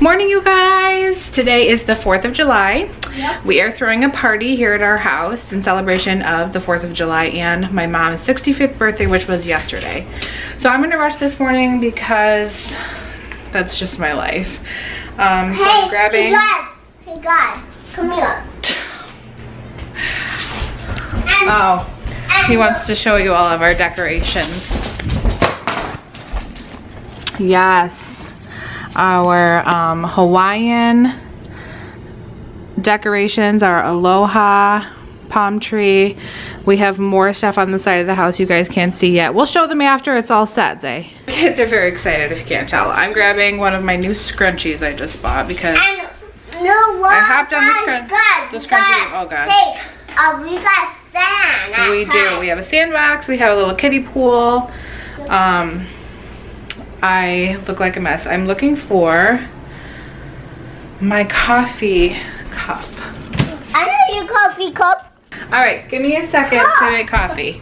Morning, you guys. Today is the 4th of July. Yep. We are throwing a party here at our house in celebration of the 4th of July and my mom's 65th birthday, which was yesterday. So I'm gonna rush this morning because that's just my life. Um, so I'm Hey, grabbing. hey God, hey God, come here. Oh, he wants to show you all of our decorations. Yes, our um, Hawaiian decorations, our aloha palm tree. We have more stuff on the side of the house you guys can't see yet. We'll show them after it's all set, Zay. Kids are very excited if you can't tell. I'm grabbing one of my new scrunchies I just bought because and no what? I hopped on the God, scrun- God, the we scrunchie. got- Oh, God. Hey, uh, we got sand. We do. We have a sandbox. We have a little kiddie pool. Um, I look like a mess. I'm looking for my coffee cup. I know your coffee cup. All right, give me a second to make coffee.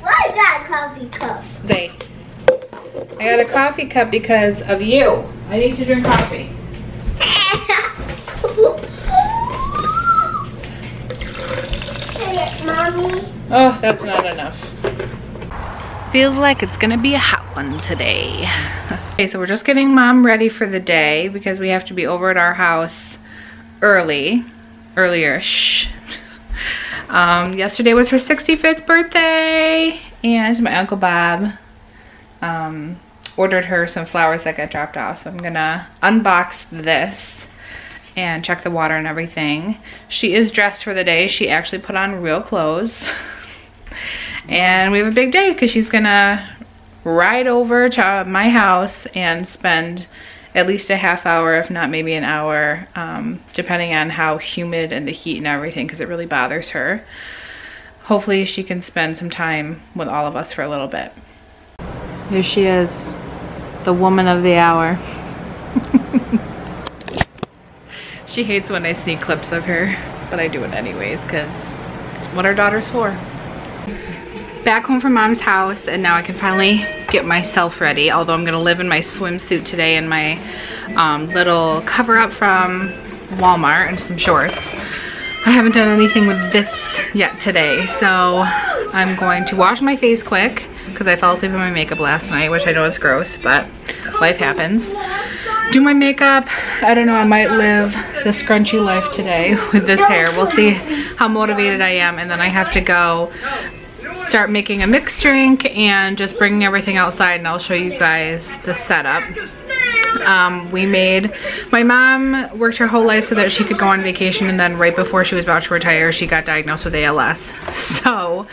Why got a coffee cup? Zay. I got a coffee cup because of you. I need to drink coffee. mommy. Oh, that's not enough. Feels like it's gonna be a hot one today. okay, so we're just getting mom ready for the day because we have to be over at our house early, earlier-ish. Um, yesterday was her 65th birthday and my Uncle Bob um, ordered her some flowers that got dropped off. So I'm gonna unbox this and check the water and everything. She is dressed for the day. She actually put on real clothes. and we have a big day because she's gonna ride over to my house and spend at least a half hour, if not maybe an hour, um, depending on how humid and the heat and everything, because it really bothers her. Hopefully she can spend some time with all of us for a little bit. Here she is, the woman of the hour. she hates when I sneak clips of her, but I do it anyways because it's what our daughter's for. Back home from mom's house and now I can finally get myself ready, although I'm gonna live in my swimsuit today and my um, little cover up from Walmart and some shorts. I haven't done anything with this yet today, so I'm going to wash my face quick because I fell asleep in my makeup last night, which I know is gross, but life happens. Do my makeup. I don't know, I might live the scrunchy life today with this hair. We'll see how motivated I am, and then I have to go start making a mixed drink and just bringing everything outside, and I'll show you guys the setup um, we made. My mom worked her whole life so that she could go on vacation and then right before she was about to retire, she got diagnosed with ALS. So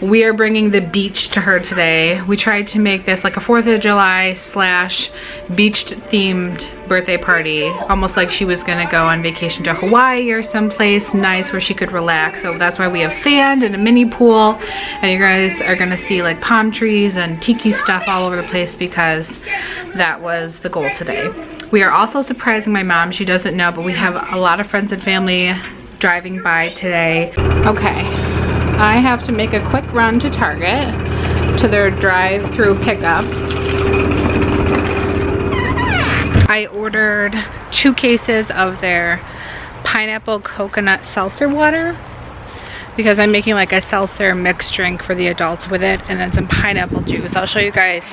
we are bringing the beach to her today. We tried to make this like a 4th of July slash beach themed birthday party, almost like she was gonna go on vacation to Hawaii or someplace nice where she could relax. So that's why we have sand and a mini pool and you guys are gonna see like palm trees and tiki stuff all over the place because that was the goal today. We are also surprising my mom. She doesn't know, but we have a lot of friends and family driving by today. Okay, I have to make a quick run to Target to their drive-through pickup. I ordered two cases of their pineapple coconut seltzer water because I'm making like a seltzer mixed drink for the adults with it and then some pineapple juice. I'll show you guys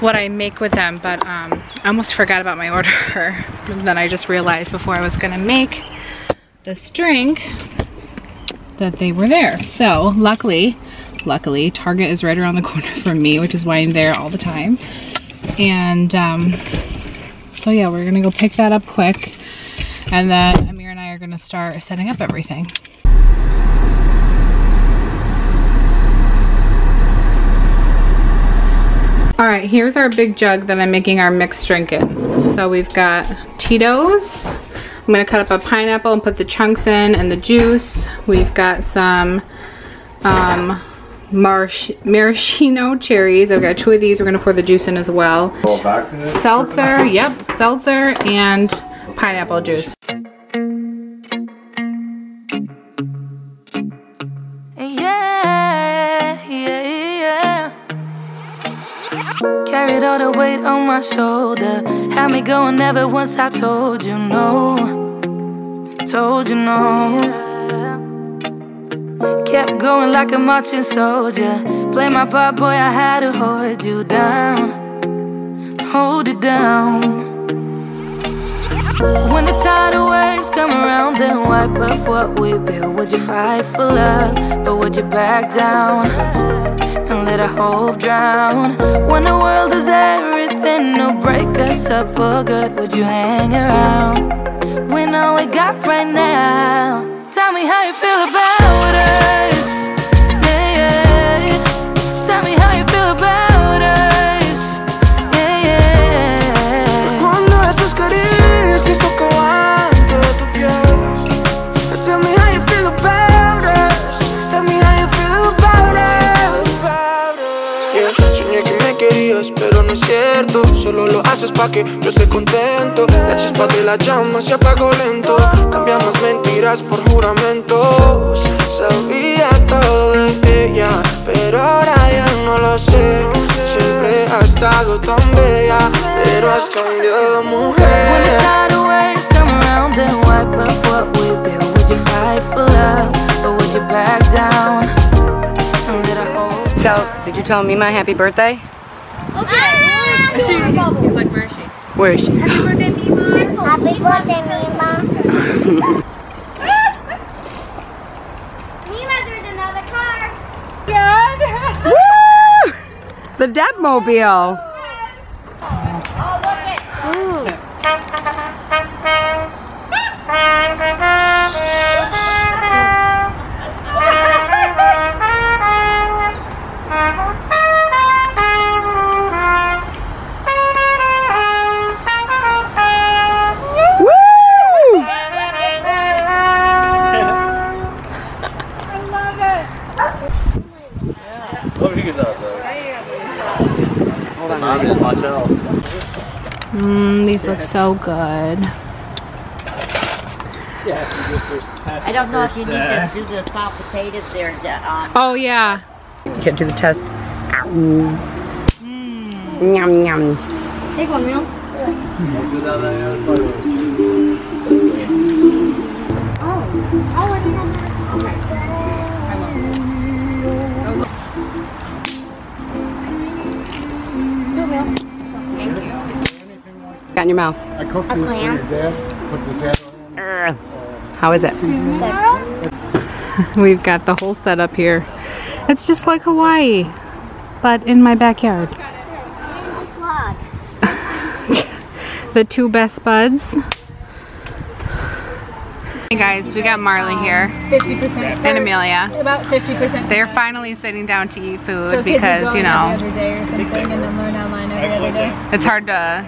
what I make with them, but um, I almost forgot about my order. Then I just realized before I was gonna make this drink that they were there. So luckily, luckily, Target is right around the corner from me, which is why I'm there all the time. And um, so yeah, we're gonna go pick that up quick. And then Amir and I are gonna start setting up everything. All right, here's our big jug that I'm making our mixed drink in. So we've got Tito's. I'm gonna cut up a pineapple and put the chunks in and the juice. We've got some um, marsh maraschino cherries. I've got two of these. We're gonna pour the juice in as well. Seltzer, yep, seltzer and pineapple juice. Yeah, yeah, yeah. Carried all the weight on my shoulder. Had me going ever once I told you no. Told you no. Kept going like a marching soldier. Play my part, boy, I had to hold you down. Hold it down. When the tidal waves come around and wipe off what we built, would you fight for love or would you back down and let our hope drown? When the world is everything to break us up for good, would you hang around? When all we got right now, tell me how you feel about us. Pa' que yo esté contento. La chispa de la llama se apagó lento. Cambiamos mentiras por juramentos. Sabía todo de ella, pero ahora ya no lo sé. Siempre has estado tan bella, pero has cambiado When the mujer tidal waves come around and wipe off what we built, would you fight for love or would you back down? Tell, did you tell Mima happy birthday? He's like, where is she? Where is she? Happy birthday, Mima. Happy birthday, Mima. Mima, there's another car. Woo! The Debmobile. Mmm, these look so good. Yeah, I don't know if you need to do the soft potatoes there. Uh, um, Oh, yeah. You can't do the test. Mm. Yum yum. Take one, Mom. Got in your mouth. I cooked A clam. Urgh. How is it? We've got the whole setup here. It's just like Hawaii, but in my backyard. the two best buds. Hey guys, we got Marley here 50%. and Amelia. About 50%. They're finally sitting down to eat food kids are because, you know, Every day or something and then learn online every other day. it's hard to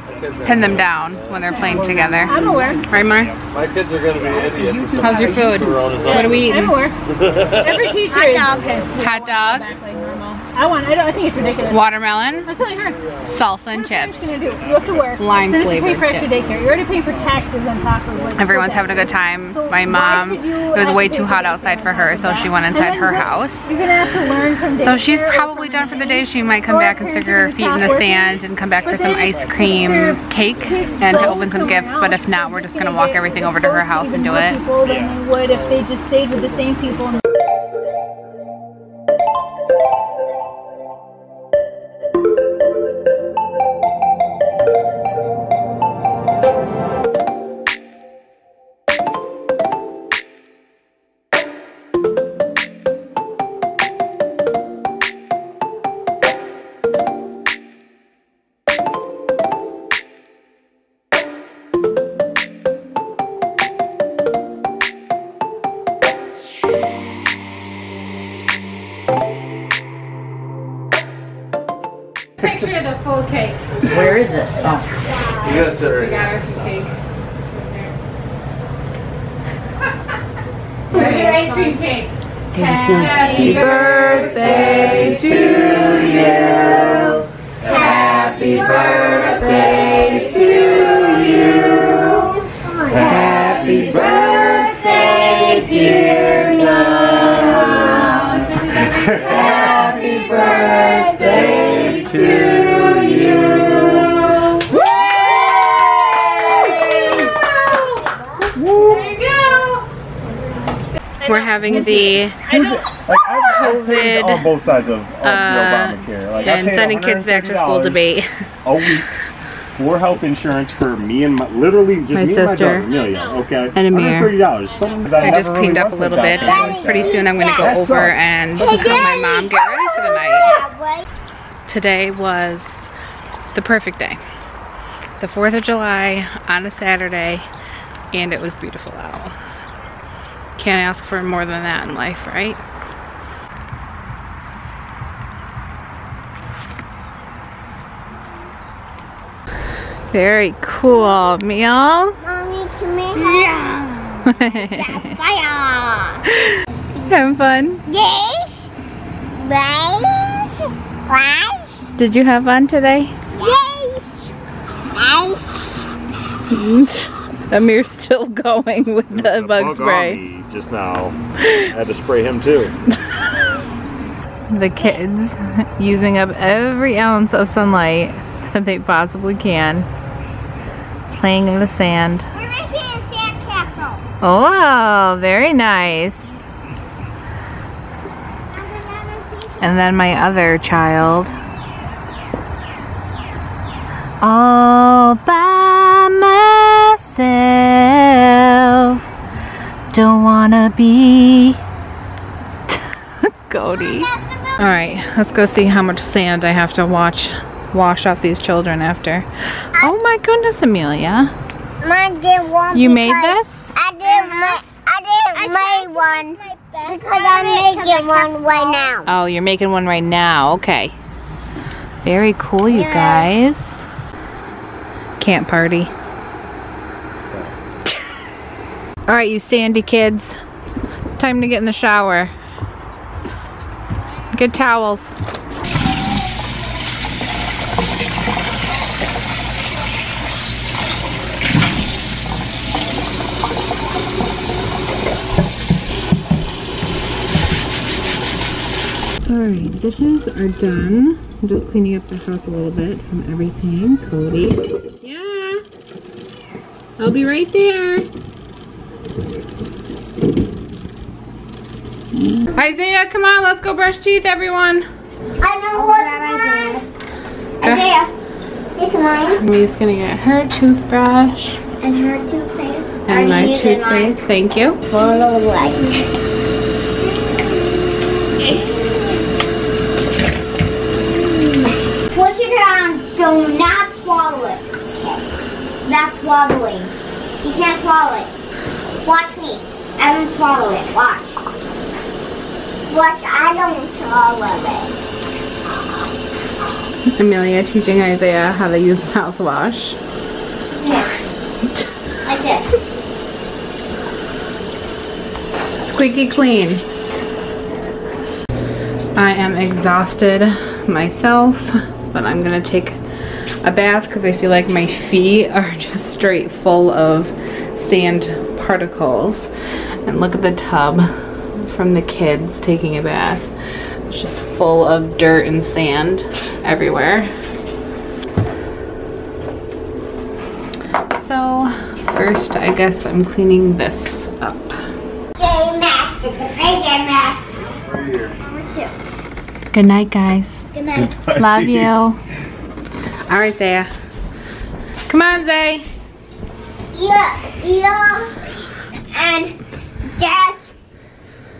pin them down when they're playing together. I'm aware. Right, Mar? My kids are gonna be idiots. How's your food? What are we I'm eating? aware. Every teacher Hot dog. pissed. We Hot want dog? Back like normal. I want. I don't. I think it's ridiculous. Watermelon, was her. salsa and What chips. you gonna do? You have to work. Lime have to pay flavored for extra chips. daycare. You're already paying for taxes on top of like. Everyone's having a good time. So My mom, it was way too hot outside for her, so she went inside her what- house. You're gonna have to learn from So she's probably done for the day. She might come back and stick her feet in the sand and come back for some ice cream cake and to open some gifts. But if not, we're just gonna walk everything over to her house and do it. than they would if they just stayed with the same people. Is it? Oh, You gotta sit right Got her some cake. Where's your ice cream cake? Happy birthday to you. Happy birthday to you. Happy birthday, dear Mom. Happy birthday to you. Having the Like, I've, I've paid COVID, on both sides of, of uh, Obamacare. Like, and sending kids back to school debate. a week for health insurance for me and my literally just My me sister. and my daughter, Amelia. Okay, And Amir. Thirty dollars. I I just cleaned really up a little bit the and pretty soon I'm gonna go That over sucks. and help my mom get ready for the night. Today was the perfect day. The 4th of July on a Saturday and it was beautiful out. Can't ask for more than that in life, right? Very cool, Meal. Mommy, come here. Yeah. Fire. Having fun? Yes. Right. Right. Did you have fun today? Yes. Right. Amir's still going with the The bug on spray. Me just now. I had to spray him too. The kids using up every ounce of sunlight that they possibly can. Playing in the sand. We're making a sand castle. Oh, very nice. And then my other child. Oh, by Don't wanna be Cody. Alright, let's go see how much sand I have to watch wash off these children after. Oh my goodness, Amelia. Mine did one. You made this? I didn't make. I didn't make one because I'm making one right now. Oh, you're making one right now. Okay. Very cool, you guys. Camp party. All right, you sandy kids. Time to get in the shower. Get towels. Alright, dishes are done. I'm just cleaning up the house a little bit from everything. Cody. Yeah. I'll be right there. Isaiah, come on, let's go brush teeth, everyone. I know what was. Isaiah, this is mine Amy's gonna get her toothbrush and her toothpaste. and Are my you using mine? toothpaste. Thank you. Follow the light. Push it on. Do not swallow it. Okay. That's swallowing. You can't swallow it. Watch me. I don't swallow it. Watch. Watch. I don't swallow it. Amelia teaching Isaiah how to use mouthwash. Yeah. Like this. Squeaky clean. I am exhausted myself, but I'm gonna take a bath because I feel like my feet are just straight full of sand particles. And look at the tub from the kids taking a bath. It's just full of dirt and sand everywhere. So first, I guess I'm cleaning this up. J mask. It's a big J mask. Right here. Number two. Good night, guys. Good night. Love you. All right, Zaya. Come on, Zay. Yeah, yeah. And that's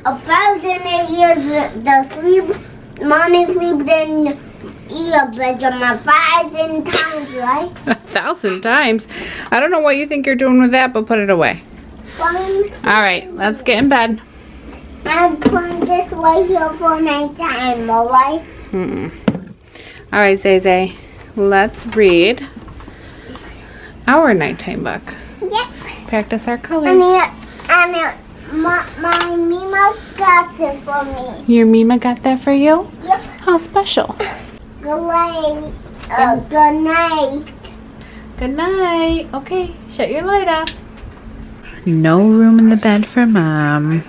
a thousand years the sleep, mommy sleep in your bedroom a thousand times, right? A thousand times. I don't know what you think you're doing with that, but put it away. All right, let's get in bed. I'm putting this right here for night time, alright? Mm-mm. All right, Zay Zay. Let's read our nighttime book. Yep. Practice our colors. And it, my, my Mima got this for me. Your Mima got that for you? Yep. How special. Good night. Uh, good night. Good night. Okay, shut your light off. No room in the bed for mom.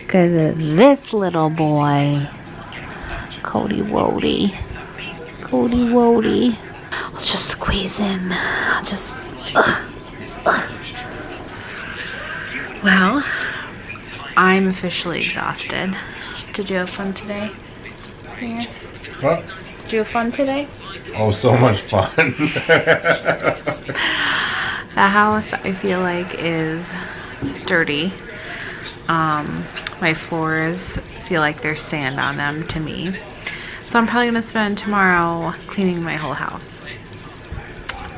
Because of this little boy. Cody Wody. Cody Wody. I'll just squeeze in. I'll just. ugh, ugh. Well, I'm officially exhausted. Did you have fun today? Here. What? Did you have fun today? Oh, so much fun. The house I feel like is dirty. Um, my floors feel like there's sand on them to me. So I'm probably gonna spend tomorrow cleaning my whole house.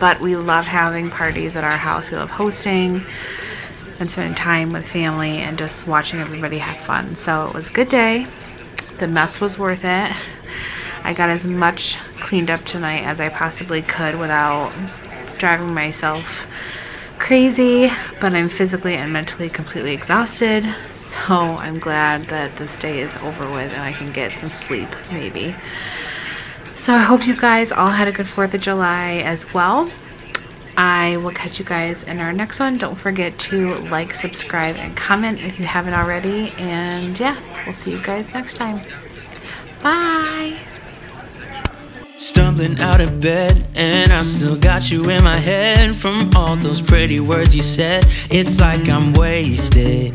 But we love having parties at our house. We love hosting and spending time with family and just watching everybody have fun. So it was a good day. The mess was worth it. I got as much cleaned up tonight as I possibly could without driving myself crazy, but I'm physically and mentally completely exhausted. So I'm glad that this day is over with and I can get some sleep, maybe. So I hope you guys all had a good 4th of July as well. I will catch you guys in our next one. Don't forget to like, subscribe, and comment if you haven't already. And yeah, we'll see you guys next time. Bye. Stumbling out of bed, and I still got you in my head from all those pretty words you said. It's like I'm wasted.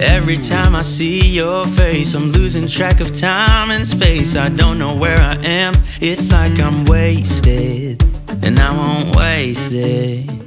Every time I see your face, I'm losing track of time and space. I don't know where I am. It's like I'm wasted, and I won't waste it.